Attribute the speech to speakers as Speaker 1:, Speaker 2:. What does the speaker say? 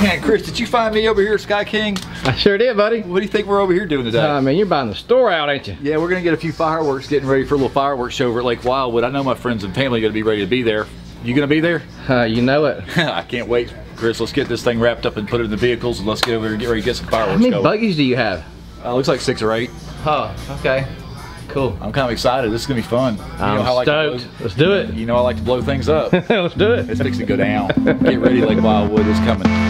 Speaker 1: Man, Chris, did you find me over here, Sky King?
Speaker 2: I sure did, buddy.
Speaker 1: What do you think we're over here doing today?
Speaker 2: I mean, you're buying the store out, ain't you?
Speaker 1: yeah, we're gonna get a few fireworks, getting ready for a little fireworks show over at Lake Wildwood. I know my friends and family are gonna be ready to be there. You gonna be there?
Speaker 2: Uh, you know it.
Speaker 1: I can't wait. Chris, let's get this thing wrapped up and put it in the vehicles and let's get over here and get ready to get some fireworks.
Speaker 2: How many
Speaker 1: going.
Speaker 2: buggies do you have?
Speaker 1: Uh, looks like six or eight.
Speaker 2: Oh, okay. Cool.
Speaker 1: I'm kind of excited. This is gonna be fun. You
Speaker 2: I'm
Speaker 1: how I like blow-
Speaker 2: Let's do it.
Speaker 1: You know I like to blow things up.
Speaker 2: Let's do it.
Speaker 1: It's fixing to go down. Get ready, Lake Wildwood is coming.